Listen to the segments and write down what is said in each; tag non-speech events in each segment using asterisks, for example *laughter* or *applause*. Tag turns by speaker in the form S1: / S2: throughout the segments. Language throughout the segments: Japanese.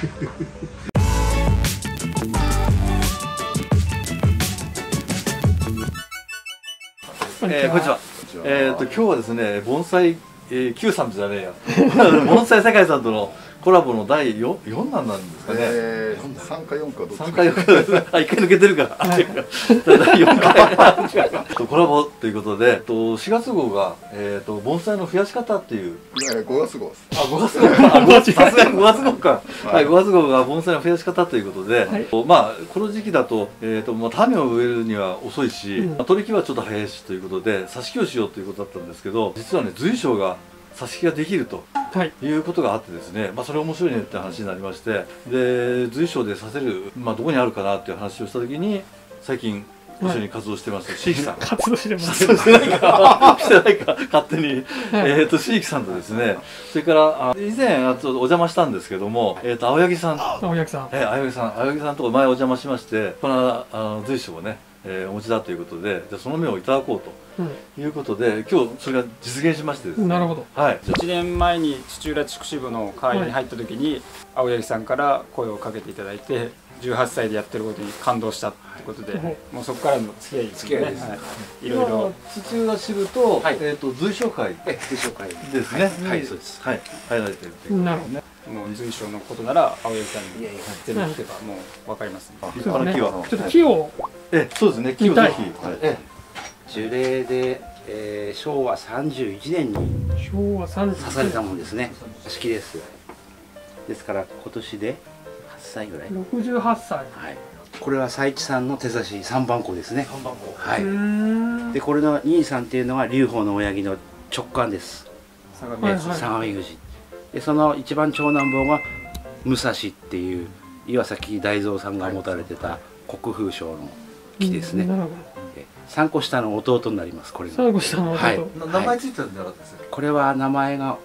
S1: えー、こんにちは。えっ、と今日はですね、盆栽、えー、Q さんじゃねえや。*laughs* 盆栽世界さんとのコラボの第 4, 4弾なんですかね。
S2: えー、3か4かどっちか。
S1: 3回4回あ1回抜けてるから、第4回コラボとい。うことでと4月号が、えー、と盆栽の増やし方ってい。う
S2: い。やい。や5月号です
S1: あ5月号かあ5月さすがに5月号か、はい、5月号が盆栽の増やし方とい。うことで、
S3: はい。
S1: まあこの時期だと,、えーとまあ、種を植えるには遅い。し、
S3: うん
S1: まあ取り木はちょっと早い。しとい。うことで挿し木をしようとい。うことだったんですけど実はね随所が挿し木ができると
S3: はい。
S1: いうことがあってですね、まあ、それ面白いねって話になりましてで随所でさせる、まあ、どこにあるかなっていう話をした時に最近一緒に活動してます。椎木さん。
S3: 活動してます。
S1: してないか？*laughs* してないか？*laughs* 勝手に、
S3: はい。
S1: えっ、と椎木さんとですねそれからあ以前あとお邪魔したんですけども、えー、と青柳さん。
S3: 青柳さん。
S1: えー、青柳さん。青柳さんとこ前お邪魔しましてこのあの随所をね、えーお持ちだということでじゃあその目をいただこうということで今日それが実現しましてですね。
S3: うんなるほど。
S1: はい。じゃ
S4: 1年前に土浦地区支部の会に入った時に、青柳さんから声をかけていただいて18歳でやってることに感動したってことで、
S3: はい。
S4: もうそこからの付き合いですね。
S5: 付き合いです
S4: はい、い
S1: あ
S4: ろい。ろ
S1: 土浦支部と,、
S5: はい。
S1: えー、と随所会
S5: えでしょうかい
S1: ですね。
S5: はい。そうです。
S1: はい。入られてるという
S3: なるほど
S4: もう随所のことなら青柳さんに全部聞けばもう分かりますね、
S3: ちょっと木を。
S1: えそうですね。木をぜひ、え
S5: 樹齢で、えー昭和31年に
S3: 昭和30
S5: 刺されたものですね。式です。ですから今年で8歳ぐらい、
S3: 68歳。
S5: はい、これは佐一さんの手差し3番子ですね。
S1: 3番号。
S5: はい。
S3: ん
S5: でこれの兄さんっていうのは龍鳳の親木の直感です。
S4: 相模
S3: はい。
S4: 屋
S5: 相模宮司でその一番長男坊が武蔵っていう岩崎大蔵さんが持たれてた国風賞の木ですね、
S3: なるほど。
S5: え3個下の弟になりますこれは
S1: 名前ついてたんじゃなかったですか、
S5: これは名前が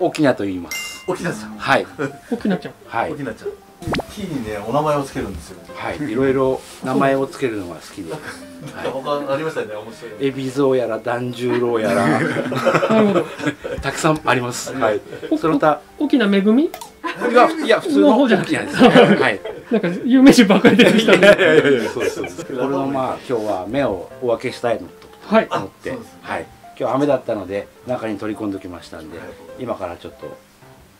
S5: 沖縄と言います。
S1: 沖縄ちゃん。
S5: はい。
S3: 大きなちゃん。
S5: はい。
S1: 沖縄ちゃん木にねお名前をつけるんですよ。
S5: はいいろいろ名前をつけるのが好きで、は
S1: 他ありましたよね面白い
S5: い、海老蔵やら團十郎やらたくさんあります。はい。その他
S3: 大きな恵み？
S5: いやいや普通の
S3: の方じゃなくて。
S5: はい。
S3: なんか有名人ばっかり出てきたんで。
S5: そうそうこれのまあ今日は目をお分けしたいのと
S3: はい。
S5: 思って。はい。今日雨だったので中に取り込んでおきましたんで
S1: はい。
S5: 今からちょっと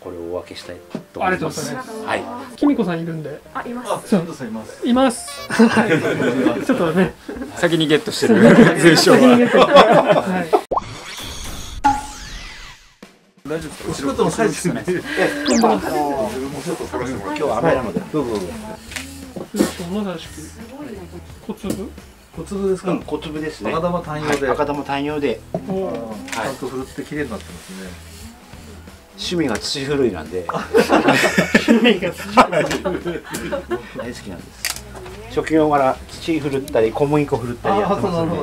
S5: これをお分けしたいと思いま
S3: ありがとうござい
S5: す
S3: ます。
S5: はい。
S3: きみこさんいるんで。
S6: あ、います。
S1: います。
S3: います。はい。*laughs* ちょっとね。
S4: 先にゲットしてる随所は
S3: 先にゲットしては。い。
S4: 大丈夫ですか？
S1: お仕事の最中に
S5: 今日は雨なので。
S1: どうぞ。どうぞ
S3: まさしく小粒
S1: 小粒ですか、
S5: うん小粒ですね。
S1: 赤玉。単
S5: はい
S1: 葉で、
S5: 赤玉単葉で。
S3: おー
S1: ちゃんと振るって綺麗になってますね、
S5: 趣味が土震いなんで。
S3: 趣味が
S5: 大好きなんです。初期のから土振るったり小麦粉振るったりやってますんで。ちょ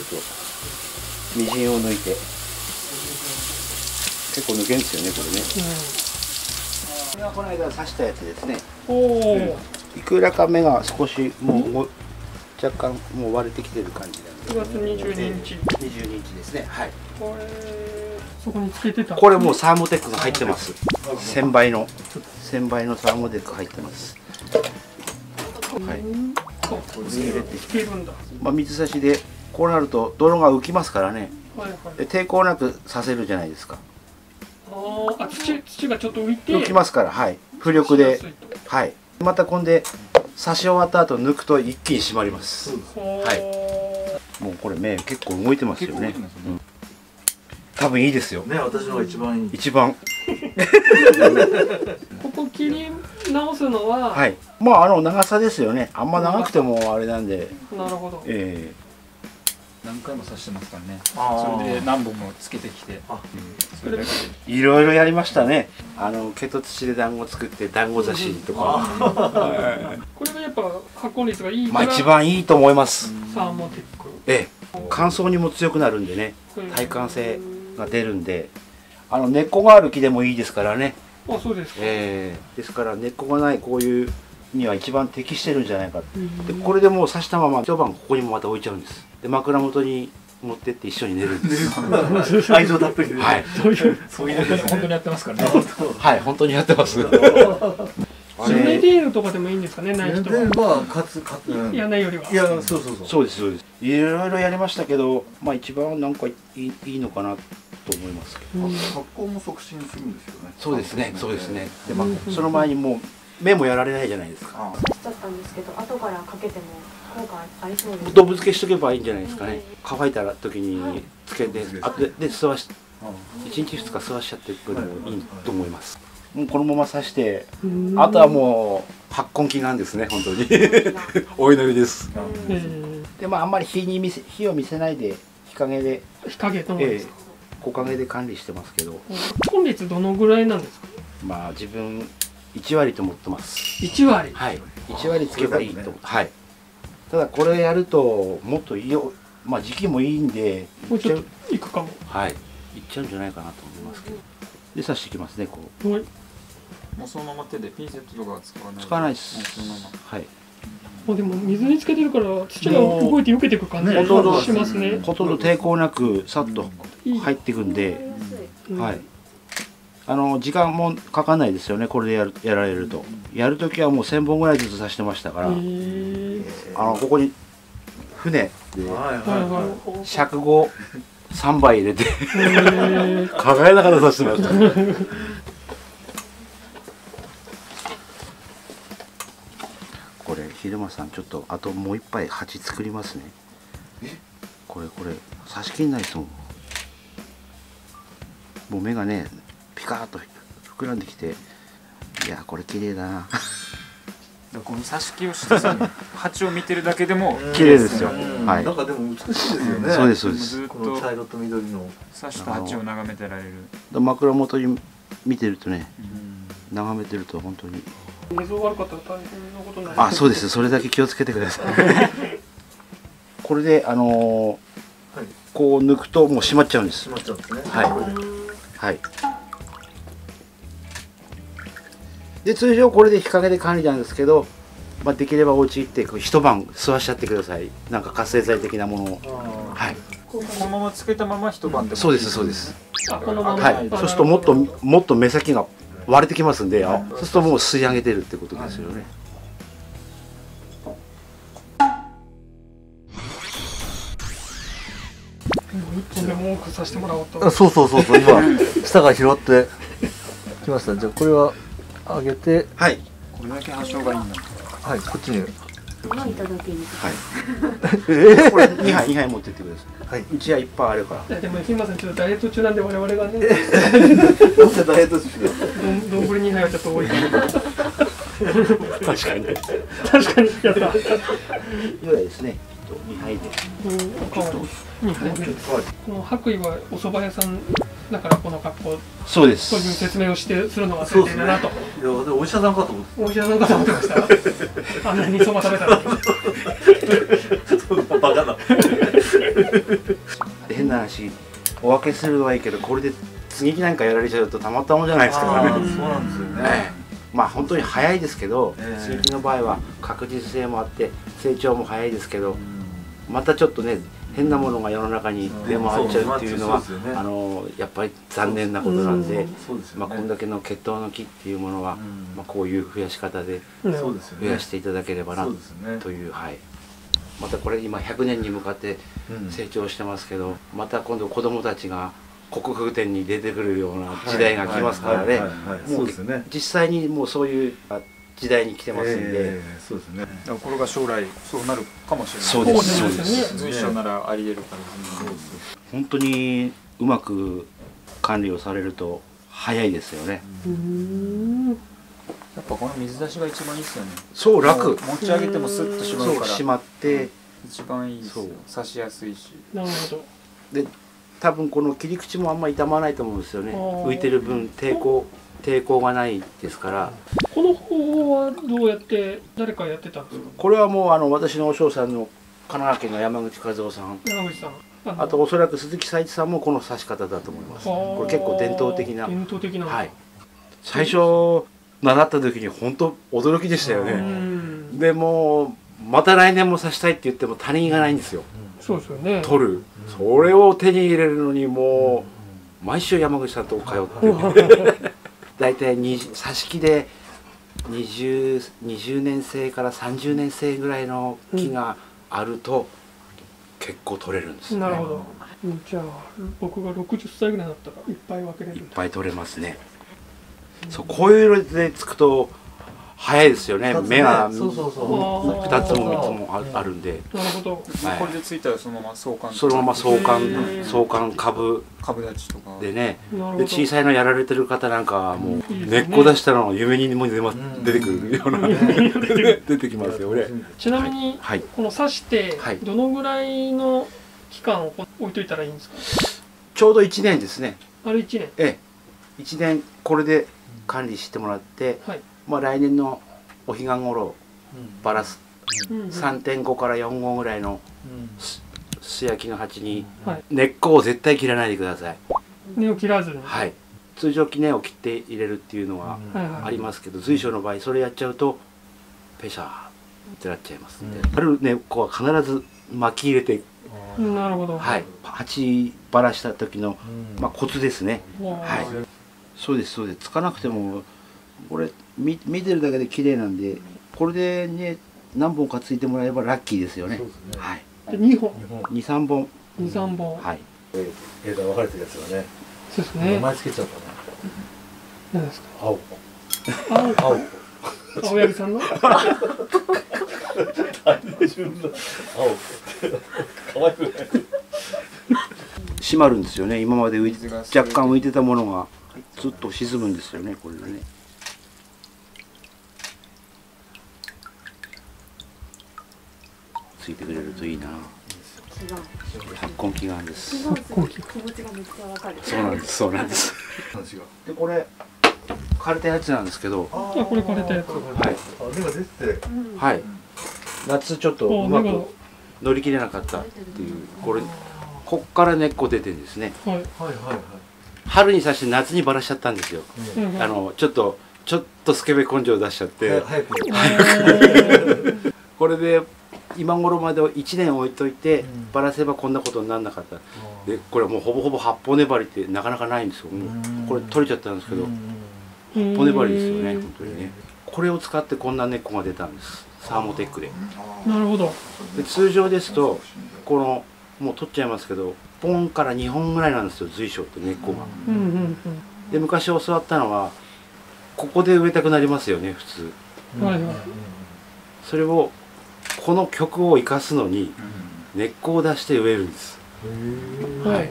S5: っと。みじんを抜いて。結構抜けるんですよねこれね。これはこの間刺したやつですね。
S3: うんおお
S5: いくらか目が少しもうもう若干もう割れてきてる感じなんで。
S3: 9月22日。
S5: 22日ですね。はい。
S3: これそこにつけてた。
S5: これもうサーモテックが入ってます。1000倍の1000倍のサーモテック入ってます。はい。
S3: うんあ
S5: 入れて
S3: つけるんだ。
S5: まあ、水差しでこうなると泥が浮きますからね。
S3: はいはい。
S5: で抵抗なくさせるじゃないですか。
S3: あ土土がちょっと浮いて
S5: 浮きますからはい。浮力で。はい。またこんで差し終わった後抜くと一気に締まります。
S3: ほー
S5: はい。もうこれ目結構動いてますよね。うん多分いいですよ。
S1: ね私のが一番いい。
S5: 一番。*laughs*
S3: ここ切り直すのは、
S5: はい。まああの長さですよね。あんま長くてもあれなんで。
S3: なるほど。
S5: え
S4: 何回も刺してますからね。それで何本もつけてきて
S5: いろいろやりましたね。あの毛と土で団子作って団子刺しとか。*laughs*
S3: これがやっぱ発根率がいいから
S5: まあ一番いいと思います。
S3: サーモテック。
S5: ええ。乾燥にも強くなるんでね。耐寒性が出るんであの根っこがある木でもいいですからね、
S3: あそうですか、
S5: ええ。ですから根っこがないこういうには一番適してるんじゃないかで
S3: うん。
S5: これでもう刺したまま一晩ここにもまた置いちゃうんです。で枕元に持ってって一緒に寝るんです。*laughs* *laughs*
S1: 愛情たっぷりで。
S5: はい。
S3: そういう
S4: そういう。の本当にやってますからね。*laughs*
S5: はい本当にやってます。
S3: シュネデールとかでもいいんですかねない人
S1: で
S3: は
S1: は勝つ勝つ。うん。
S3: やらないよりは。い
S1: やそうそうそう。
S5: そうですそうです。いろいろやりましたけどまあ一番なんかいいいいのかなと思いますけど。
S3: うん。
S2: 発酵も促進するんですよね。
S5: そうですねそうですね。でまあ
S3: うん。
S5: その前にもう目もやられないじゃないですか。
S2: あ
S6: しちゃったんですけど後からかけても効果ありそうです
S5: 動物漬けしとけばいいんじゃないですかね。乾いた時につけてあとでで吸わし1日2日吸わしちゃってくるのもいいと思います。もうこのまま刺して
S3: うん。
S5: あとはもう発根祈願ですね本当に。お祈りです。
S3: え
S5: でまああんまり火に見せ火を見せないで日陰で、
S3: ー日陰の
S5: ええ木陰で管理してますけど。
S3: 本率どのぐらいなんですか？
S5: まあ自分1割と思ってます。
S3: 1割？
S5: はい。1割つけばいいと、
S2: ね
S5: はい。ただこれやるともっといいよ。まあ時期もいいんで
S3: もうちょっといくかも。
S5: はい。いっちゃうんじゃないかなと思いますけど。で刺していきますねこう。
S3: はい
S4: もうそのまま手でピンセットとかは使わない
S5: 使わないです。
S4: そのまま。
S5: はい
S3: もうでも水につけてるから土が動いて避けていく感じ
S1: ね
S3: がしますね。
S5: ほとんど抵抗なくさっと入っていくんで、
S3: うん。
S5: はい。あの時間もかかんないですよねこれでやるやられると。やるときはもう1000本ぐらいずつ刺してましたから、あのここに船で
S1: はい
S3: はい。
S1: はい
S3: は
S5: 尺5 3杯入れて
S3: いへー。*laughs*
S5: 抱えながら刺してました *laughs* これ昼間さんちょっとあともう一杯鉢作りますね。これこれ刺しきんないですもん。もう目がねピカーッと膨らんできていやこれ綺麗だな。
S4: だからこの挿し木をしてさ鉢を見てるだけでも *laughs*
S5: 綺麗ですよ。
S1: うん。
S5: はい。
S1: なんかでも美しいですよね。
S5: そうですそうです。
S4: ずっ
S1: この茶
S4: と
S1: 色と緑の。
S4: 挿した鉢を眺めてられる。
S5: 枕元に見てるとね眺めてると本当に
S3: 水悪かったら大変なことになる。
S5: あそうです。それだけ気をつけてください。*laughs* これであのー
S1: はい。
S5: こう抜くともう閉まっちゃうんです。
S1: 閉まっちゃうんですね。
S5: はい。はい。で通常これで日陰で管理なんですけど、まあ、できればお家行ってこう一晩吸わしちゃってください。なんか活性剤的なものを。
S1: あ
S5: はい。
S4: このままつけたまま一晩でも。
S5: そうですそうです。
S3: あこのまま
S5: はい。そうするともっともっと目先が割れてきますんであそうするともう吸い上げてるってことですよね。
S3: 一本でも多くさせてもらおうと
S1: ーあそうそうそうそう。今下が拾ってきました。じゃあこれは上げて。
S5: はい。
S4: これだけ発症がいいんだ。
S1: はいこっちに
S6: 今い。ただけに
S1: え
S5: これ2杯2杯持ってってください、
S1: はい。う
S5: ちはいっぱいあるから。
S3: いやでも日村さんちょっとダイエット中なんで我々がね。
S1: なんでダイエットしてる
S3: どん丼2杯はちょっと多い
S5: 確かに。
S3: 確かにやった。
S5: ぐらいですね2杯で。
S3: うんおかわり2杯目です。この白衣はお蕎麦屋さんだからこの格好
S5: そうで
S3: という
S5: す。
S3: 説明をしてするのが
S1: そうですね。
S3: 最低だなと
S1: いやでもお医者さんかと思って。
S3: お医者さんかと思ってました。あんなにそば食べたのに。
S1: バカだ
S5: 変な話お分けするのはいいけどこれで接ぎ木なんかやられちゃうとたまったもんじゃないですか。
S1: あ
S5: ら
S1: そうなんですよ
S5: え
S1: ね
S5: えまあ本当に早いですけど
S1: ええ。
S5: 接ぎ木の場合は確実性もあって成長も早いですけどまたちょっとね変なものが世の中に出回っちゃうっていうのはあのやっぱり残念なことなんで、
S1: そうですよね。
S5: まあ、こんだけの血統の木っていうものは、
S1: うん。
S5: まあ、こういう増やし方で増やしていただければなという、はい、またこれ今100年に向かって
S1: うん。
S5: 成長してますけどまた今度子供たちが国風展に出てくるような時代が来ますからね。
S1: はい。はい。はい。はい。
S5: も
S1: そう
S5: 実際にもうそういうあ時代に来てますんで、
S1: ええそうですね。
S4: だからこれが将来そうなるかもしれない。
S5: そうです。
S3: そうです。よね
S4: 随所ならあり得るから
S5: 本当にうまく管理をされると早いですよね、
S3: うーん。
S4: やっぱこの水出しが一番いいですよね。
S5: そう楽。
S4: 持ち上げてもスッとしまうから。
S5: そう閉まって、
S4: 一番いいですよ。
S5: そう。
S4: 刺しやすいし。
S3: なるほど。
S5: で多分この切り口もあんま傷まないと思うんですよね。浮いてる分抵抗抵抗がないですから。
S3: この方法はどうやって誰かやってたんですか？
S5: これはもうあの私のお嬢さんの神奈川県の山口和夫さん。
S3: 山口さん。の
S5: あとおそらく鈴木彩一さんもこの刺し方だと思います。これ結構伝統的な。
S3: 伝統的な。
S5: はい。最初習った時に本当驚きでしたよ
S3: う
S5: ね
S3: ん。
S5: でもうまた来年も刺したいって言っても他人がないんですよ。
S3: そうですよね。
S5: 取る。それを手に入れるのにもう毎週山口さんと通って *laughs* 大体に挿し木で 20, 20年生から30年生ぐらいの木があると結構取れるんですね。
S3: なるほど。うんじゃあ僕が60歳ぐらいになったらいっぱい分けれる
S5: いっぱい取れますね。そうこういう色でつくと早いですよね。目が
S1: そうそうそう。
S3: あー
S5: 2つも3つもああるんで。
S3: なるほど。
S5: はい。
S4: これでついたらそのまま相関
S5: そのまま相
S3: へ
S5: 関
S3: ー
S5: 相関株。
S4: 株立ちとか。
S5: でね。で小さいのやられてる方なんかはもう
S3: いいですね。
S5: 根っこ出したの夢にも出ま
S1: ん。
S5: 出てくるような。*laughs* 出てきますよね
S3: ちなみに
S5: はい。
S3: この刺して
S5: はい。
S3: どのぐらいの期間を置いといたらいいんですか？
S5: ちょうど1年ですね。
S3: あれ1年。
S5: ええ。1年これで管理してもらって
S3: はい
S5: まあ来年のお彼岸頃バラす
S3: うん。うん。
S5: 3.5から4号ぐらいの
S1: うん。
S5: 素焼きの鉢に
S3: はい。
S5: 根っこを絶対切らないでください。
S3: 根を切らずに。
S5: はい。通常木根を切って入れるっていうのはありますけど随所の場合それやっちゃうとペシャーってなっちゃいますんで、
S1: うん。
S5: ある根っこは必ず巻き入れて
S3: うん。なるほど。
S5: はい。鉢ばらした時の、
S1: うん。
S5: まあ、コツですね。はい。そうですそうです。つかなくてもこれ見見てるだけで綺麗なんでこれでね何本かついてもらえばラッキーですよね。
S1: そうですね。
S5: はい。
S3: で2本。
S1: 日本。
S5: 23本。
S3: 23本
S5: はい。
S1: 枝分かれてるやつがね。
S3: そうです
S1: 名
S3: ね
S1: 前つけちゃったね。
S3: 何ですか？
S1: 青
S3: 青
S1: 青
S3: 青柳さんの
S1: 自分の青可愛 *laughs* くない。*laughs*
S5: 締まるんですよね。今まで浮い
S4: 水が
S5: 若干浮いてたものがずっと沈むんですよねこれがねついてくれるといいな。発根祈願です。
S6: 気持ちがめっちゃわかる。
S5: そうなんですそうなんです。でこれ枯れたやつなんですけど。
S1: あ
S3: あこれ枯れたやつ。
S5: はい。
S1: あ根が出て
S5: はい。夏ちょっと
S3: お
S5: うまく乗り切れなかったっていう。これこっから根っこ出てんですね。
S3: はい。
S1: はいはいはい。
S5: 春に刺して夏にばらしちゃったんですよ。
S3: うんうん。
S5: あのちょっとちょっとスケベ根性出しちゃって。
S1: は早く。*laughs*
S5: これで今頃まで1年置いといて
S1: うん。
S5: ばらせばこんなことにならなかった。でこれもうほぼほぼ八方粘りってなかなかないんですよ。もうこれ取れちゃったんですけど八方粘りですよね本当にね。これを使ってこんな根っこが出たんです。サーモテックで。
S3: なるほど。
S5: で通常ですとこのもう取っちゃいますけどポンから2本ぐらいなんですよ随所って根っこが。
S3: うんうん
S5: で昔教わったのはここで植えたくなりますよね普通。
S3: うんはいはい。
S5: それをこの曲を生かすのに根っこを出して植えるんです。
S3: は
S5: はい。い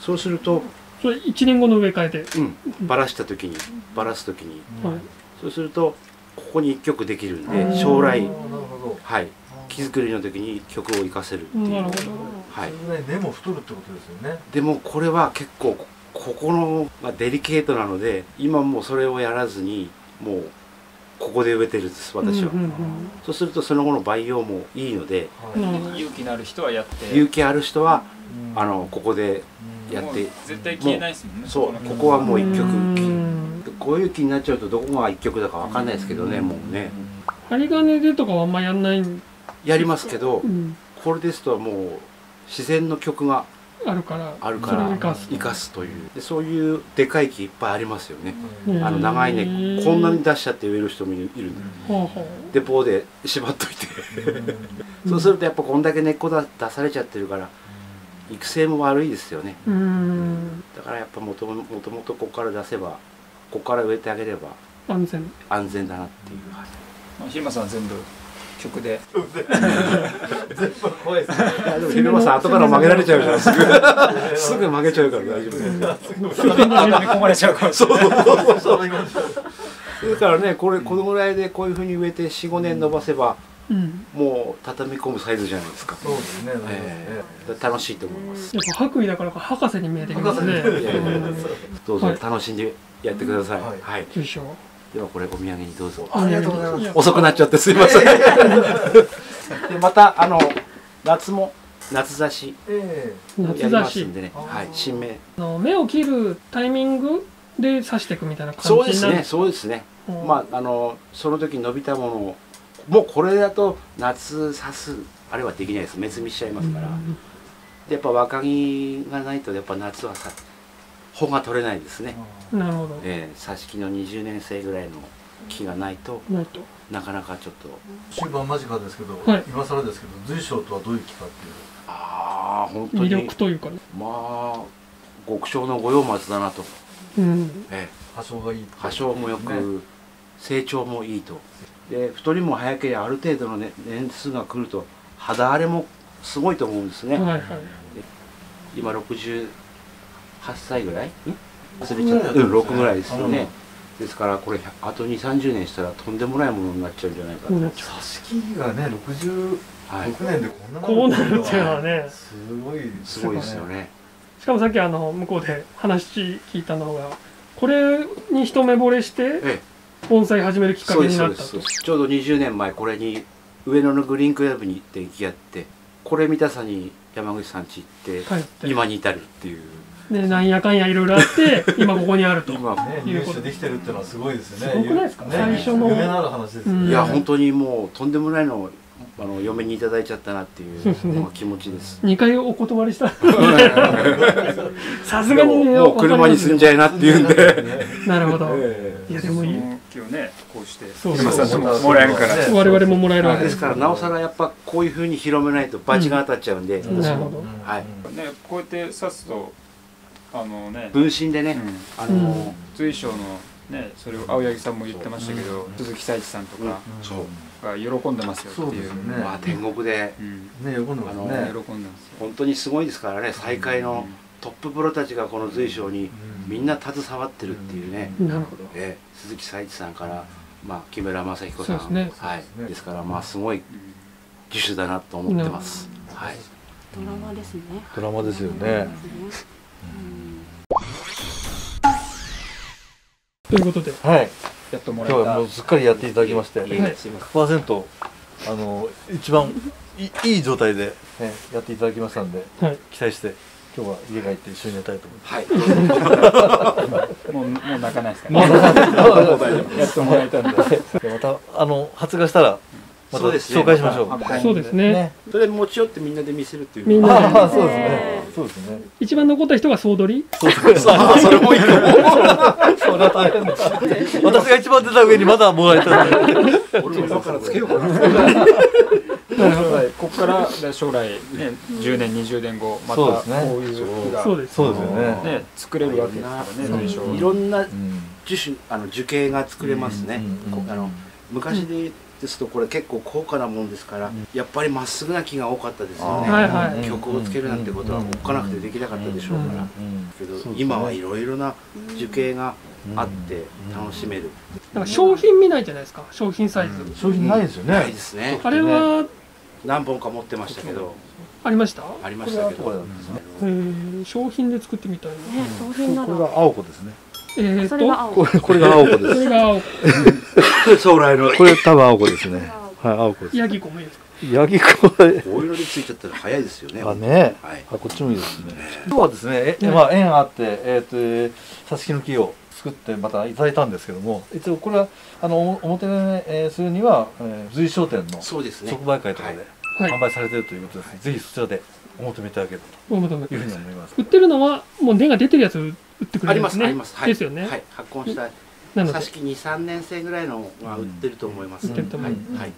S5: そうすると
S3: それ1年後の植え替えで。
S5: うん。ばらした時にばらす時に。
S3: はい。
S5: そうするとここに一曲できるん
S3: うん。
S5: で将来
S1: なるほど。
S5: はい。木作りの時に曲を生かせるっていう。
S3: なるほど。
S5: はい。
S1: で根も太るってことですよね。
S5: でもこれは結構こここの、まあ、デリケートなので今もうそれをやらずにもうここで植えてるんです私は、
S3: うんうん
S5: そうするとその後の培養もいいので
S3: うん。なるほど
S4: 勇気のある人はやって。
S5: 勇気ある人は
S1: うん。
S5: あのここでやって。
S4: 絶対消えないですもんね。
S5: そう
S4: の
S5: ここはもう一曲。
S3: うん。
S5: こういう気になっちゃうとどこが一曲だかわかんないですけどねもうね。
S3: 針金でとかはあんまやんないん
S5: やりますけど
S3: うん。
S5: これですともう自然の曲が
S3: あるから
S5: あるから
S3: それを生かす。
S5: 生かすという。でそういうでかい木いっぱいありますよね。
S3: うん。
S5: あの長い根こんなに出しちゃって植える人もいるいる
S3: ほうほう。
S5: で棒で縛っといて。そうするとやっぱこんだけ根っこだ出されちゃってるから育成も悪いですよね。
S3: うん。
S5: だからやっぱもとももともとここから出せばここから植えてあげれば
S3: 安全。
S5: 安全だなっていう、
S4: まあ昼間さんは全部曲で。
S1: 全部怖いですね。
S5: でも昼間さん後から曲げられちゃうじゃん。すぐすぐ曲げちゃうから大丈夫。です
S4: 飲み込まれちゃうかもしれない
S5: だからねこれこのぐらいでこういうふうに植えて45年伸ばせば
S3: うん
S5: もう畳み込むサイズじゃないですか、
S1: そうですね。
S5: えー楽しいと思います。
S3: やっぱ白衣だからか博士に見えてきますね。
S5: どうぞ
S3: はい
S5: 楽しんでやってください、
S1: はい。
S5: はい、
S3: よいしょ
S5: ではこれお土産にどうぞ。
S1: ありがとうございます。
S3: や
S5: 遅くなっちゃってすいません。*laughs* でまたあの夏も夏刺し
S1: え
S5: や
S3: 夏
S5: りますんでね、はい、新芽
S3: あの芽を切るタイミングで刺していくみたいな感じ
S5: そうですねそうですね、
S3: うん
S5: まああのその時伸びたものをもうこれだと夏刺すあれはできないです。滅滅しちゃいますから、でやっぱ若木がないとやっぱ夏はさ穂が取れないですね、
S3: なるほど。
S5: えー、挿し木の20年生ぐらいの木がないと
S3: ないと。
S5: なかなかちょっと。
S1: 終盤間近ですけど、
S3: はい。
S1: 今更ですけど随賞とはどういう木かっていう？
S5: ああ本当
S3: 魅
S5: に
S3: 力というかね。
S5: まあ極小の五葉松だなと、
S3: うん。
S5: え
S1: 波長がいい
S5: ー、波長もよく、
S1: ね。
S5: 成長もいいと。で太りも早ければある程度の、ね、年数が来ると肌荒れもすごいと思うんですね、
S3: はいはい。
S5: 今68歳ぐらい？ん？忘れちゃった。うん6ぐらいですよね、ですからこれあと2 3 0年したらとんでもないものになっちゃうんじゃないかと、
S3: こうな
S1: 挿し木がね66
S5: はい、
S1: 年でこんな
S3: うこうなるっていうのはね
S1: すごい
S5: すごいですよね。
S3: しかもさっきあの向こうで話聞いたのがこれに一目惚れして
S5: ええ。
S3: 盆栽始めるきっかけ
S5: ですそうです
S3: になったと
S5: ちょうど20年前これに上野のグリーンクラブに行って行き合ってこれ見たさに山口さん家行って
S3: 帰って。
S5: 今に至るっていう
S3: でなんやかんやいろいろあって今ここにあると。
S5: 今
S1: ね入手できてるっていうのはすごいですよね。
S3: すごくないですか
S1: ね
S3: 最初の
S1: 夢のある話ですよ
S3: うん。
S1: ね
S5: いや本当にもうとんでもないのをあの嫁にいただいちゃったなっていう
S3: ね
S5: まあ気持ちです。
S3: 2回お断りした。さすがにね
S5: もう車に住んじゃいなって言うんで。
S3: なるほど。
S5: え
S3: いやでもいい。
S4: 今日ねこうして。
S3: そう
S4: 山さん
S3: そう
S4: とももらえるから。
S1: ね。
S3: 我々ももらえるわけです
S5: から。なおさらやっぱこういうふうに広めないとバチが当たっちゃうんで、
S3: ん。なるほど。
S5: はい。
S4: ねこうやって刺すとあのね、
S5: 分身でね、
S4: うん。
S5: あの
S4: 随賞のねそれを青柳さんも言ってましたけど、鈴木太一さんとか
S5: そう。
S4: が喜んでますよっていう。
S5: まあ天国で
S4: うん。
S1: ね喜んでますね。
S4: 喜んでますよ。
S5: 本当にすごいですからね大会のトッププロたちがこの随賞にみんな携わってるっていうね、
S3: なるほど。
S5: えー鈴木彩一さんから、まあ、木村正彦さん。
S3: ですね。
S5: はい、ですからまあすごい自主だなと思ってます、はい。
S7: ドラマですね。
S1: ドラマですよね
S3: ということで
S1: はい。
S4: やっとも
S1: 今日は
S4: らえた
S1: もうすっかりやっていただきまして
S5: いえい。えすいません
S1: 100%あの一番いいい状態で、ね、やっていただきましたんで
S3: はい。
S1: 期待して今日は家帰って一緒に寝たいと思います。
S5: はい。
S4: もう *laughs* もう泣かないですから、ね、*laughs* やっともらえたんで。
S1: でまたあの発芽したらまた
S5: そうですね
S1: 紹介しましょう。
S3: そうですね
S5: それ持ち寄ってみんなで見せるっていう
S3: みんなで
S1: ああそうですね。そうですね。
S3: 一番残った人が総取り
S1: そうですね。あそれもいいかも。それは大変だ。私が一番出た上にまだもらえた。*laughs*
S5: 俺も今からつけようかな
S4: はい、ここから将来、ね、10年20年後またこ
S1: そうですね
S4: ういう木が
S3: そうです
S1: ね。
S4: ね、作れるわけですからね、
S5: いろんな
S1: うん。
S5: 樹種あの樹形が作れますね、
S1: うんうん
S5: こあの昔でですとこれ結構高価なもんですから、やっぱりまっすぐな木が多かったですよね、
S3: はいはい。
S5: 曲をつけるなんてことはおっかなくてできなかったでしょうから、けど今はいろいろな樹形があって楽しめる、
S3: なんか商品見ないじゃないですか。商品サイズ。
S1: 商品ないですよ
S5: ない
S1: ね
S5: で。すね。
S3: あれは
S5: 何本か持ってましたけど。
S3: ありました？
S5: ありましたけ
S1: これ
S5: ど
S3: 商品で作ってみたいな。
S7: ね、商品なら。
S1: これが青子ですね。
S3: えーと？
S7: それが青。
S1: これこれが青子
S3: こ
S1: です。
S3: れが青 *laughs*
S5: 将来の
S1: これ多分青子ですね。はい青子です。
S3: ヤギ子もいいですか？
S1: ヤギ子は
S5: お色でついちゃったら早いですよね
S1: あね。
S5: はい
S1: あこっちもいいですね。今日はですね、えまあ縁あってえっ、とえーさつきの木を作ってまたいただいたんですけども、一応これはあのお表で、えーするには、えー、随商店の
S5: そうですね
S1: 即売会とかで
S3: はい
S1: 販売されているということですね。ぜひそちらでお求めいただければ
S3: お求め
S1: というふうに思います。
S3: 売ってるのはもう根が出てるやつ売ってくれ
S5: あり
S3: るんですね。
S5: ますあります、はい、
S3: ですよね、
S5: はい、発根した
S3: なので。
S5: 挿し木23年生ぐらいのが売ってると思います、
S3: 売ってると思
S5: はい。
S3: い
S5: はい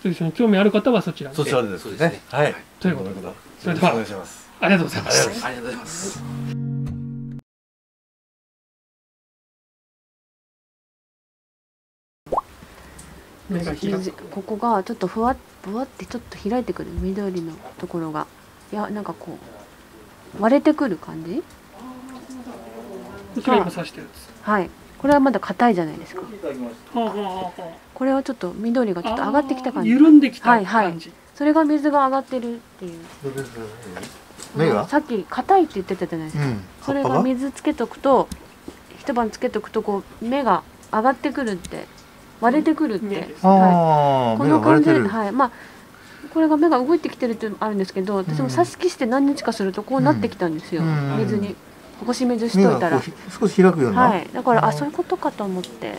S3: 随所に興味ある方はそちらに。
S1: そちらでですね。
S5: そうですね。
S1: はい。
S3: ということで
S1: で
S3: それでは
S1: お願いします。
S3: ありがとうございました
S5: ありがとうございます。
S7: ここがちょっとふわっぶわってちょっと開いてくる。緑のところが。いやなんかこう割れてくる感じ？
S3: それ今刺してるんです
S7: はい。これはまだ硬いじゃないですか。これはちょっと緑がちょっと上がってきた感じ。
S3: 緩んできた
S7: はいはい。
S3: 感じ、
S7: それが水が上がってるっていう。
S1: 目が？
S7: さっき硬いって言ってたじゃないですか、
S1: うん。
S7: それが水つけとくと一晩つけとくとこう芽が上がってくるって割れてくるって、はい、
S1: ああ、
S7: この感じで。はい。まあこれが芽が動いてきてるっていうのもあるんですけど私も挿し木して何日かするとこうなってきたんですよ、
S1: うん。
S7: 水に干し水しといたら、
S1: 少し開くような。
S7: はい。だからあそういうことかと思って。やっ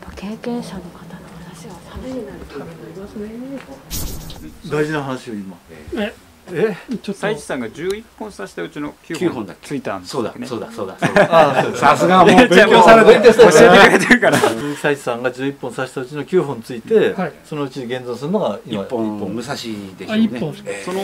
S7: ぱ経験者の方のお
S6: 足はサメになる
S3: 食べになりますね。
S1: 大事な話を今。
S3: え
S1: え
S3: ちょっと。
S4: 太一さんが11本刺したうちの9
S5: 9
S4: 本
S5: 本だっけ？
S4: ついたんです
S5: そうだ
S4: ね。
S5: そうだそうだ。そうだ。さすがもう勉強されて
S4: 教えてくれてるから。
S1: 太一さんが11本刺したうちの9本ついて、
S3: はい。
S1: そのうち現存するのが今
S5: 一本。
S1: 一
S5: 武蔵でしょう
S3: あ
S5: ねええ
S4: その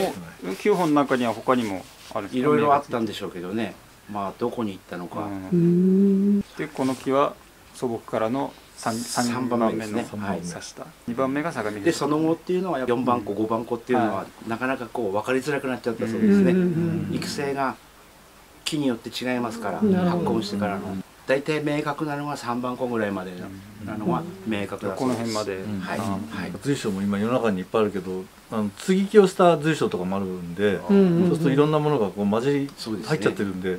S4: 9本の中には他にも
S5: いろいろあったんでしょうけどねまあどこに行ったのか、
S4: うん。でこの木は祖母からの 3,
S5: 三
S4: 三
S5: 番
S4: 番目の
S5: ねはい。
S4: 刺した。2番目が相模
S5: でその後っていうのは4番子5番子っていうのは、
S4: は
S5: なかなかこう分かりづらくなっちゃったそうですね、
S3: うん。
S5: 育成が木によって違いますから発根してからの大体明確なのが3番子ぐらいまでなのは明確だ
S4: こ
S5: そうです。
S4: の辺まで、
S1: ん
S5: はい、
S4: あ
S5: はい、
S1: 随所も今世の中にいっぱいあるけどあの接ぎ木をした随所とかもあるんで、
S3: うんうん
S1: そうするといろんなものがこう混じり
S5: そうですね。
S1: 入っちゃってるんで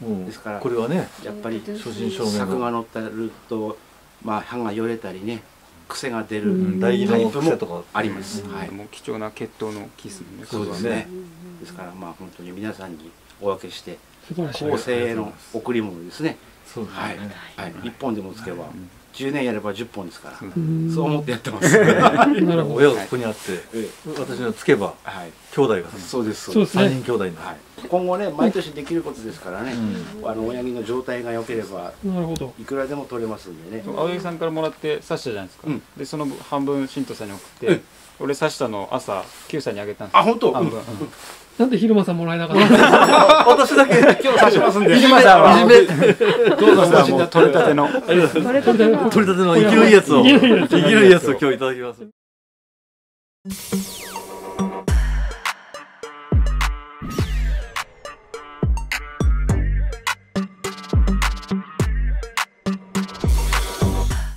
S1: も
S5: ですから
S1: うこれはね
S5: やっぱり
S1: 初心証明
S5: 柵が
S1: の、
S5: 乗ってるとまあ歯がよれたりね癖が出る、タイプも
S1: 癖とか。
S5: あります、
S3: うん。
S5: はい。
S4: もう貴重な血統の木ですもんね
S5: そうですね。
S7: うん
S5: ですからまあ本当に皆さんにお分けして後世への贈り物ですね
S1: そうですね、
S5: はい、はい、1本でもつけば10年やれば10本ですから、
S3: うん。
S5: そう思ってやってます、*laughs*
S3: なるほど。
S1: 親がここにあって、
S5: え
S1: 私のつけば
S5: えはい。
S1: 兄弟が
S5: そうです
S3: そうです。
S1: 3
S3: ね。
S1: 人兄弟になる、
S5: はい、今後ね毎年できることですからね、
S1: うん。
S5: あの親木の状態が良ければ
S3: なるほど。
S5: いくらでも取れますんでね。
S4: 青柳さんからもらって刺したじゃないですか、
S5: うん。
S4: でその半分新藤さんに送って、
S5: え
S4: 俺刺したの朝9歳にあげたんですよ。
S5: あ本当、うん。
S4: 半分、
S3: なんで昼間さんもらえなかったんですか
S1: 私だけ
S5: 今日刺しますんで。
S4: 飯島さんはい
S1: じめ。
S4: どうぞさんもう。取れたての
S7: 取れたてだ
S1: 取り立ての生きのいいやつを。
S3: 生きのいいやつ
S1: 生きのいいやつを今日いただきます